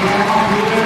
Yeah.